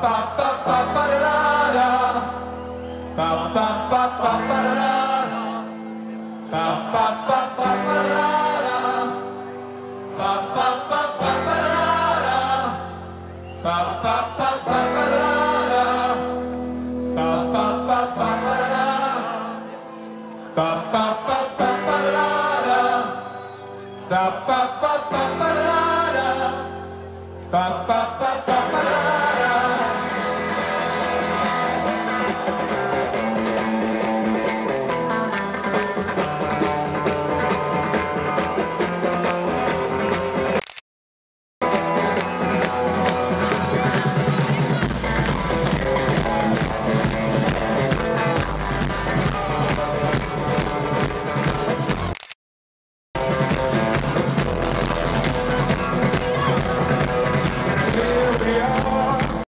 Ba-ba-ba-ba-ba-da-da! Gabriel.